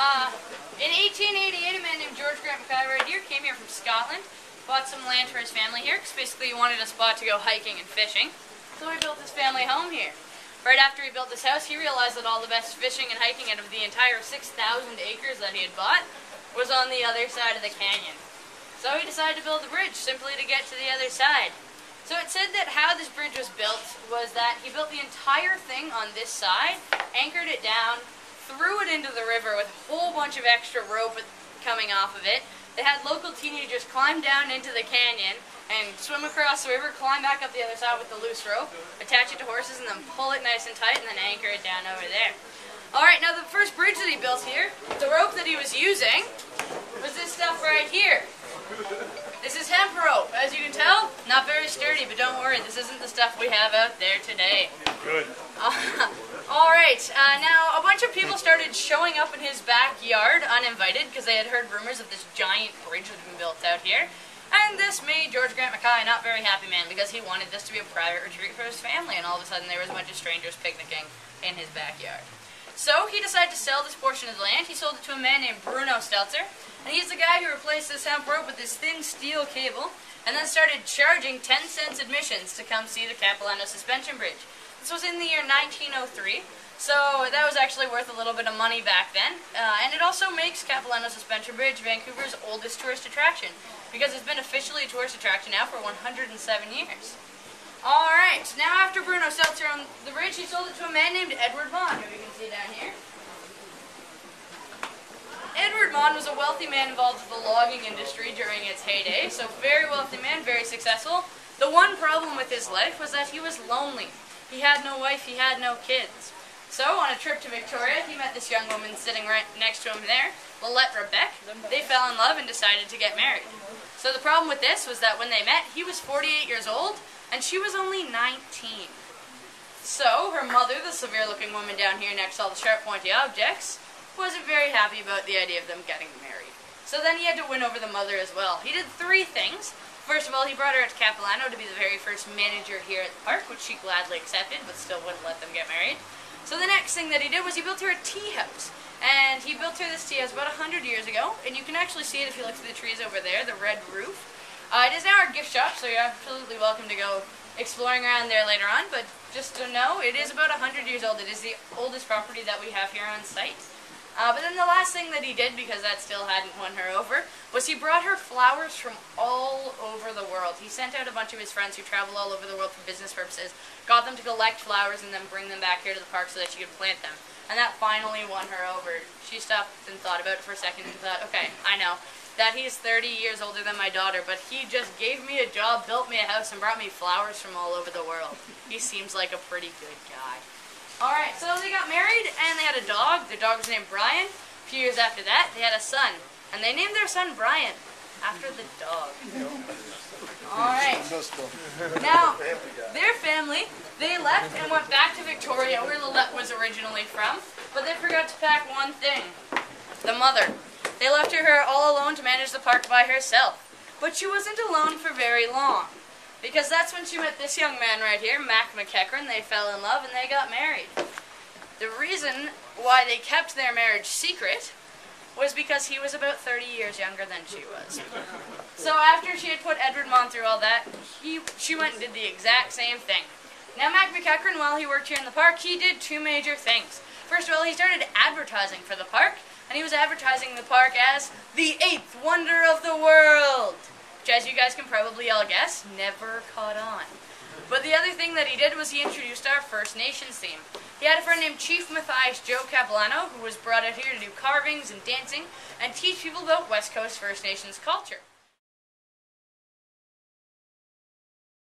Uh, in 1888, a man named George Grant Mackay here came here from Scotland, bought some land for his family here, because basically he wanted a spot to go hiking and fishing. So he built his family home here. Right after he built this house, he realized that all the best fishing and hiking out of the entire 6,000 acres that he had bought was on the other side of the canyon. So he decided to build a bridge simply to get to the other side. So it said that how this bridge was built was that he built the entire thing on this side, anchored it down, threw it into the river with a whole bunch of extra rope coming off of it, they had local teenagers climb down into the canyon and swim across the river, climb back up the other side with the loose rope, attach it to horses, and then pull it nice and tight, and then anchor it down over there. Alright, now the first bridge that he built here, the rope that he was using was this stuff right here. This is hemp rope. As you can tell, not very sturdy, but don't worry, this isn't the stuff we have out there today. Good. Alright, uh, now a bunch of people started showing up in his backyard uninvited because they had heard rumors of this giant bridge that had been built out here. And this made George Grant Mackay not very happy man because he wanted this to be a private retreat for his family and all of a sudden there was a bunch of strangers picnicking in his backyard. So he decided to sell this portion of the land. He sold it to a man named Bruno Stelzer. And he's the guy who replaced this hemp rope with this thin steel cable and then started charging 10 cents admissions to come see the Capilano Suspension Bridge. This was in the year 1903, so that was actually worth a little bit of money back then. Uh, and it also makes Capilano Suspension Bridge Vancouver's oldest tourist attraction, because it's been officially a tourist attraction now for 107 years. Alright, now after Bruno sells Stelzer on the bridge, he sold it to a man named Edward Vaughan, who you can see down here. Edward Vaughan was a wealthy man involved with the logging industry during its heyday, so very wealthy man, very successful. The one problem with his life was that he was lonely. He had no wife, he had no kids. So, on a trip to Victoria, he met this young woman sitting right next to him there, Lillette Rebec. They fell in love and decided to get married. So the problem with this was that when they met, he was 48 years old, and she was only 19. So, her mother, the severe-looking woman down here next to all the sharp, pointy objects, wasn't very happy about the idea of them getting married. So then he had to win over the mother as well. He did three things. First of all, he brought her to Capilano to be the very first manager here at the park, which she gladly accepted, but still wouldn't let them get married. So the next thing that he did was he built her a tea house. And he built her this tea house about 100 years ago, and you can actually see it if you look through the trees over there, the red roof. Uh, it is now our gift shop, so you're absolutely welcome to go exploring around there later on, but just to know, it is about 100 years old. It is the oldest property that we have here on site. Uh, but then the last thing that he did, because that still hadn't won her over, was he brought her flowers from all over the world. He sent out a bunch of his friends who travel all over the world for business purposes, got them to collect flowers and then bring them back here to the park so that she could plant them. And that finally won her over. She stopped and thought about it for a second and thought, okay, I know that he's 30 years older than my daughter, but he just gave me a job, built me a house, and brought me flowers from all over the world. He seems like a pretty good guy. Alright, so they got married a dog. Their dog was named Brian. A few years after that, they had a son. And they named their son Brian after the dog. Alright. Now, their family, they left and went back to Victoria, where Lillette was originally from. But they forgot to pack one thing. The mother. They left her all alone to manage the park by herself. But she wasn't alone for very long. Because that's when she met this young man right here, Mac MacEachran. They fell in love and they got married. The reason why they kept their marriage secret was because he was about 30 years younger than she was. So after she had put Edward Vaughan through all that, he, she went and did the exact same thing. Now Mac MacEachran, while he worked here in the park, he did two major things. First of all, he started advertising for the park, and he was advertising the park as the eighth wonder of the world which as you guys can probably all guess, never caught on. But the other thing that he did was he introduced our First Nations theme. He had a friend named Chief Mathias Joe Capilano, who was brought out here to do carvings and dancing and teach people about West Coast First Nations culture.